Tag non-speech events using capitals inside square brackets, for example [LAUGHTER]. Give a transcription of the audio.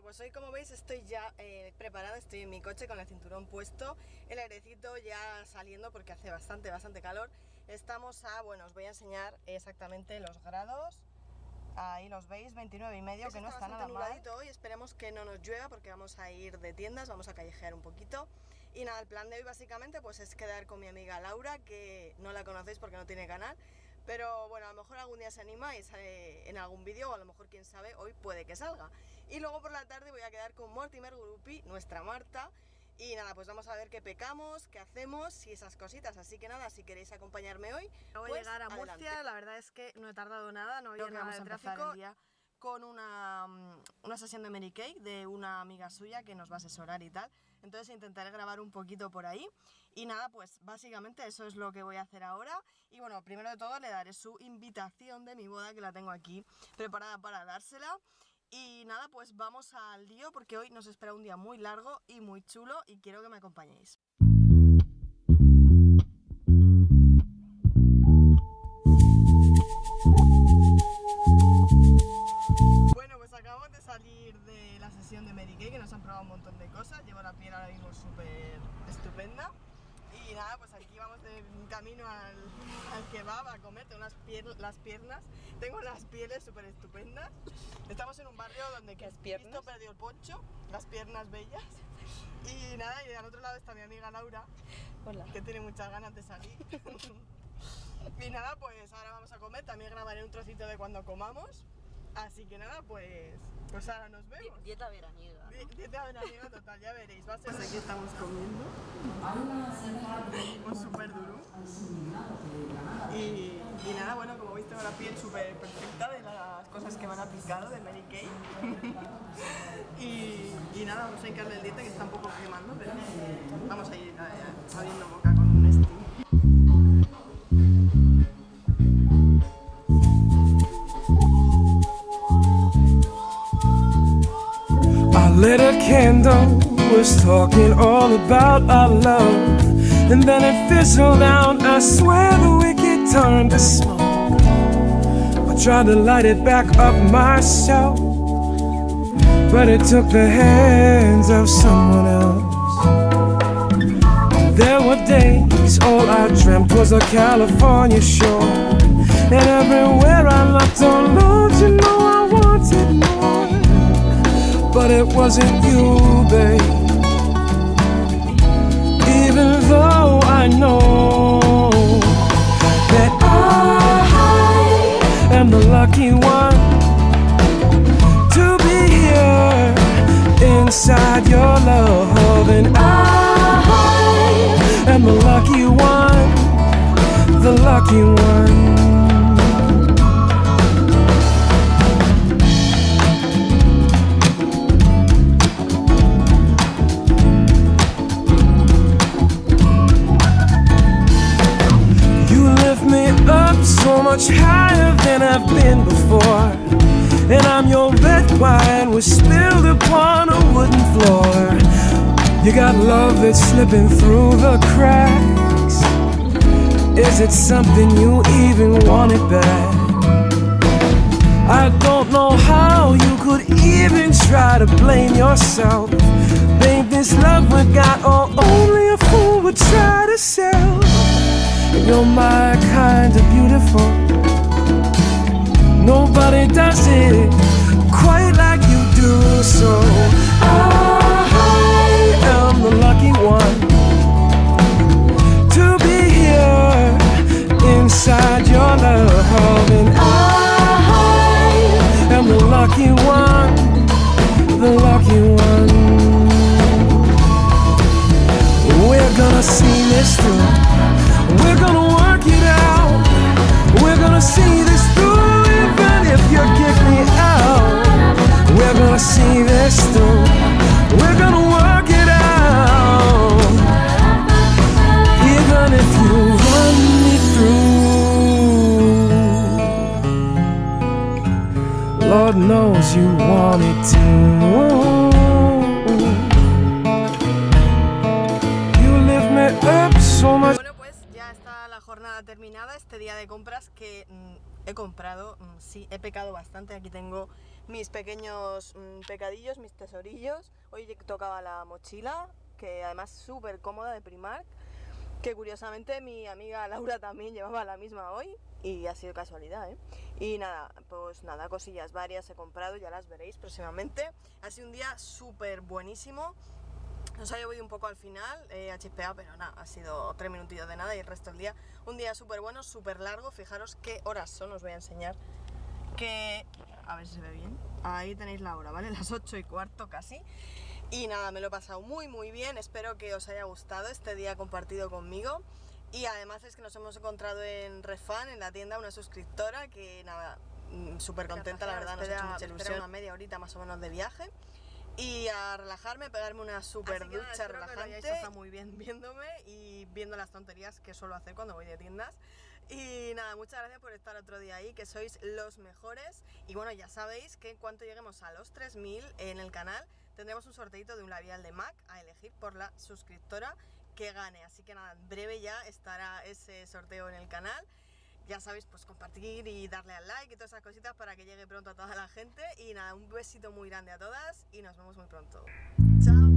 Bueno, pues hoy como veis estoy ya eh, preparada, estoy en mi coche con el cinturón puesto, el airecito ya saliendo porque hace bastante, bastante calor. Estamos a, bueno, os voy a enseñar exactamente los grados. Ahí los veis, 29 y medio, que no está nada mal. hoy, esperemos que no nos llueva porque vamos a ir de tiendas, vamos a callejear un poquito. Y nada, el plan de hoy básicamente pues es quedar con mi amiga Laura, que no la conocéis porque no tiene canal, pero bueno, a lo mejor algún día se anima y sale en algún vídeo o a lo mejor, quién sabe, hoy puede que salga. Y luego por la tarde voy a quedar con Mortimer Gurupi, nuestra Marta. Y nada, pues vamos a ver qué pecamos, qué hacemos y esas cositas. Así que nada, si queréis acompañarme hoy. Voy a pues llegar a Murcia, la verdad es que no he tardado nada, no había nada de tráfico. día con una, mm, una sesión de Mary Kay de una amiga suya que nos va a asesorar y tal. Entonces intentaré grabar un poquito por ahí. Y nada, pues básicamente eso es lo que voy a hacer ahora. Y bueno, primero de todo le daré su invitación de mi boda que la tengo aquí preparada para dársela. Y nada, pues vamos al lío porque hoy nos espera un día muy largo y muy chulo y quiero que me acompañéis. Bueno, pues acabamos de salir de la sesión de Kay, que nos han probado un montón de cosas. Llevo la piel ahora mismo súper estupenda. Y nada, pues aquí vamos de camino al, al kebab a comer, tengo las, las piernas, tengo las pieles súper estupendas. Estamos en un barrio donde que Cristo perdió el poncho, las piernas bellas. Y nada, y al otro lado está mi amiga Laura, Hola. que tiene muchas ganas de salir. [LAUGHS] y nada, pues ahora vamos a comer, también grabaré un trocito de cuando comamos. Así que nada, pues, pues ahora nos vemos. Dieta veraniega. dieta veraniega total, ya veréis. Va a ser... Pues aquí estamos comiendo. Pues súper duro. Y, y, nada, bueno, como veis tengo la piel súper perfecta de las cosas que me han aplicado de Mary Kay. [LAUGHS] y, y, nada, vamos a hincarle el diente que está un poco quemando, pero vamos a ir abriendo boca con lit a candle, was talking all about our love. And then it fizzled out, I swear the wicked turned to smoke. I tried to light it back up myself, but it took the hands of someone else. There were days, all I dreamt was a California shore. And everywhere I looked, oh Lord, you know but it wasn't you, babe. Even though I know that I am the lucky one to be here inside your love, and I am the lucky one, the lucky one. Much higher than I've been before. And I'm your red wine was spilled upon a wooden floor. You got love that's slipping through the cracks. Is it something you even wanted back? I don't know how you could even try to blame yourself. Babe, this love we got, oh, only a fool would try to sell. You're my kind of beautiful. Nobody does it quite like gonna see this through, even if you kick me out. We're gonna see this through. We're gonna work it out. Even if you run me through. Lord knows you want it to. Jornada terminada, este día de compras que mm, he comprado, mm, sí, he pecado bastante. Aquí tengo mis pequeños mm, pecadillos, mis tesorillos. Hoy tocaba la mochila, que además es súper cómoda de Primark, que curiosamente mi amiga Laura también llevaba la misma hoy y ha sido casualidad, ¿eh? Y nada, pues nada, cosillas varias he comprado, ya las veréis próximamente. Ha sido un día súper buenísimo. Nos ha llovido un poco al final, eh, ha chispeado, pero nada, ha sido tres minutillos de nada y el resto del día un día súper bueno, súper largo. Fijaros qué horas son, os voy a enseñar que a ver si se ve bien. Ahí tenéis la hora, ¿vale? [LAUGHS] Las 8 y cuarto casi. Y nada, me lo he pasado muy muy bien, espero que os haya gustado este día compartido conmigo. Y además es que nos hemos encontrado en Refan, en la tienda, una suscriptora que nada, mm, súper contenta, la verdad, nos ha hecho mucha ilusión. Una media horita más o menos de viaje. Y a relajarme, pegarme una super ducha relajante. está muy bien viéndome y viendo las tonterías que suelo hacer cuando voy de tiendas. Y nada, muchas gracias por estar otro día ahí, que sois los mejores. Y bueno, ya sabéis que en cuanto lleguemos a los 3000 en el canal, tendremos un sorteito de un labial de MAC a elegir por la suscriptora que gane. Así que nada, en breve ya estará ese sorteo en el canal. Ya sabéis, pues compartir y darle al like y todas esas cositas para que llegue pronto a toda la gente. Y nada, un besito muy grande a todas y nos vemos muy pronto. Chao.